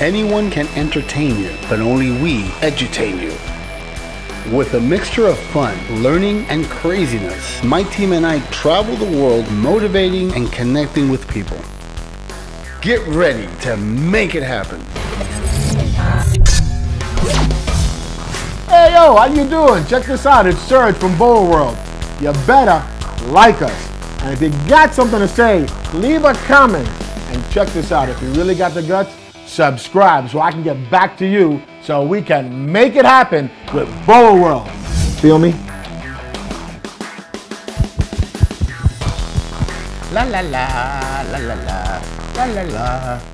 Anyone can entertain you, but only we edutain you. With a mixture of fun, learning, and craziness, my team and I travel the world motivating and connecting with people. Get ready to make it happen. Hey yo, how you doing? Check this out. It's Serge from BOWA World. You better like us. And if you got something to say, leave a comment. And check this out. If you really got the guts, subscribe so I can get back to you so we can make it happen with BOWA World. Feel me? La la la, la la la, la la la.